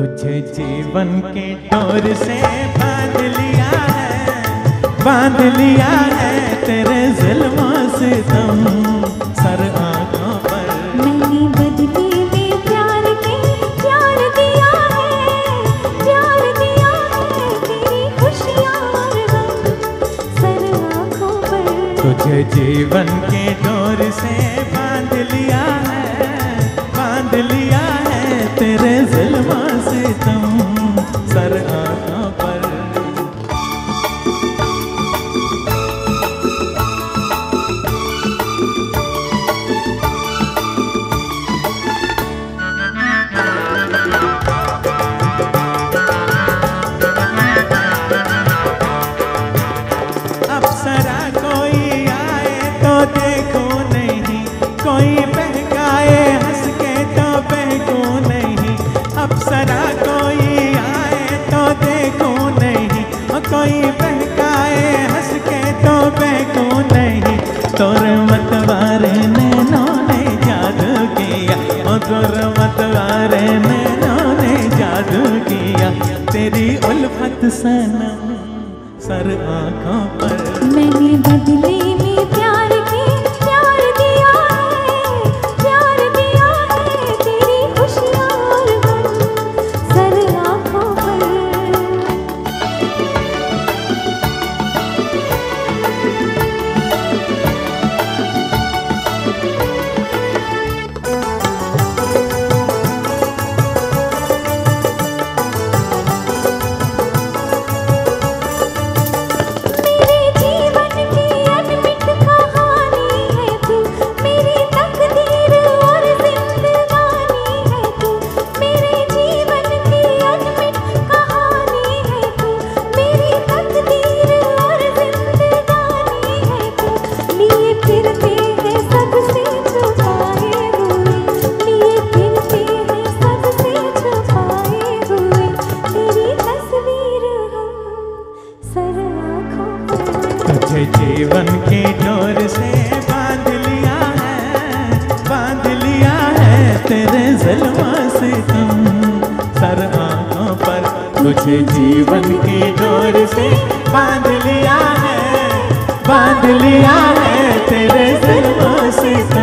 तुझे जीवन के डोर से बाँध लिया है बाँध लिया है तेरे जुल्मों से तुम सर आँखों पर। मैंने बदले में प्यार के प्यार दिया है प्यार दिया है तेरी खुशियाँ और गम सर आँखों पर। तुझे जीवन के डोर से अप्सरा कोई आए तो देखो नहीं, और कोई बहकाए हंस के तो बहको नहीं। तोर मतवारे नैनों ने जादू किया, और तोर मतवारे नैनों ने जादू किया। तेरी उल्फत सनम सर आँखों पर। मैंने बदले में जीवन की डोर से बाँध लिया है, बाँध लिया है तेरे जलवा से तुम। सर आँखों पर तुझे जीवन की डोर से बाँध लिया है, बाँध लिया है तेरे जलवा से तुम।